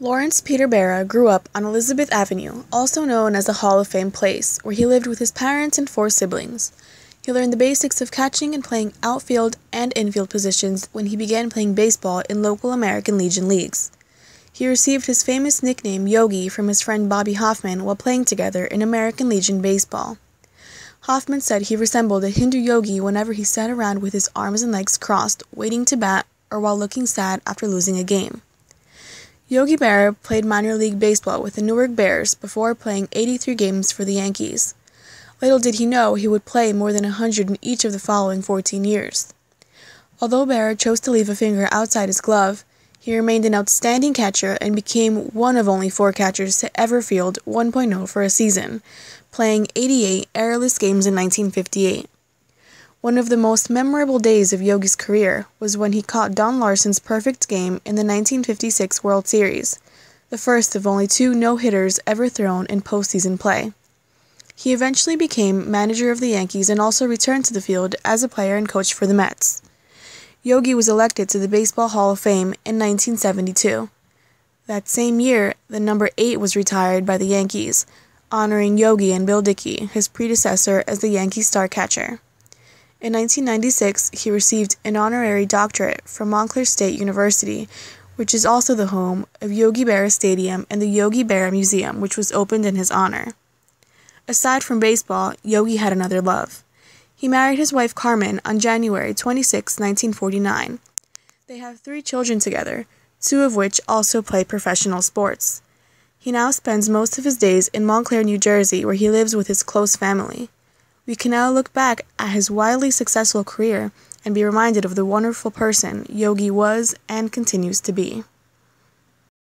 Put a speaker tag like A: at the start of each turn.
A: Lawrence Peter Berra grew up on Elizabeth Avenue, also known as the Hall of Fame Place, where he lived with his parents and four siblings. He learned the basics of catching and playing outfield and infield positions when he began playing baseball in local American Legion leagues. He received his famous nickname Yogi from his friend Bobby Hofman while playing together in American Legion baseball. Hofman said he resembled a Hindu yogi whenever he sat around with his arms and legs crossed, waiting to bat, or while looking sad after losing a game. Yogi Berra played minor league baseball with the Newark Bears before playing 83 games for the Yankees. Little did he know he would play more than 100 in each of the following 14 years. Although Berra chose to leave a finger outside his glove, he remained an outstanding catcher and became one of only four catchers to ever field 1.0 for a season, playing 88 errorless games in 1958. One of the most memorable days of Yogi's career was when he caught Don Larsen's perfect game in the 1956 World Series, the first of only two no hitters ever thrown in postseason play. He eventually became manager of the Yankees and also returned to the field as a player and coach for the Mets. Yogi was elected to the Baseball Hall of Fame in 1972. That same year, the number 8 was retired by the Yankees, honoring Yogi and Bill Dickey, his predecessor as the Yankee star catcher. In 1996, he received an honorary doctorate from Montclair State University, which is also the home of Yogi Berra Stadium and the Yogi Berra Museum, which was opened in his honor. Aside from baseball, Yogi had another love. He married his wife Carmen on January 26, 1949. They have three children together, two of which also play professional sports. He now spends most of his days in Montclair, New Jersey, where he lives with his close family. We can now look back at his wildly successful career and be reminded of the wonderful person Yogi was and continues to be.